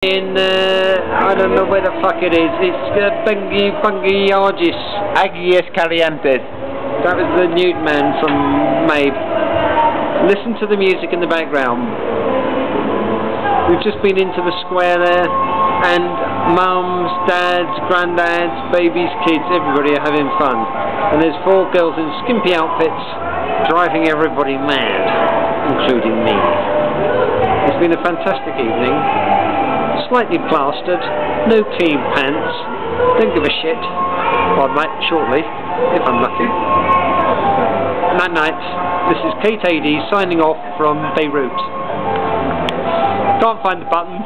in, uh, I don't know where the fuck it is. It's uh, Bungie, Bungie Argis. Agies Calientes. That was the nude man from Mabe. Listen to the music in the background. We've just been into the square there, and mums, dads, granddads, babies, kids, everybody are having fun. And there's four girls in skimpy outfits driving everybody mad, including me. It's been a fantastic evening. Slightly plastered, no clean pants, don't give a shit. Well, I might shortly, if I'm lucky. Night night, this is Kate AD signing off from Beirut. Can't find the button.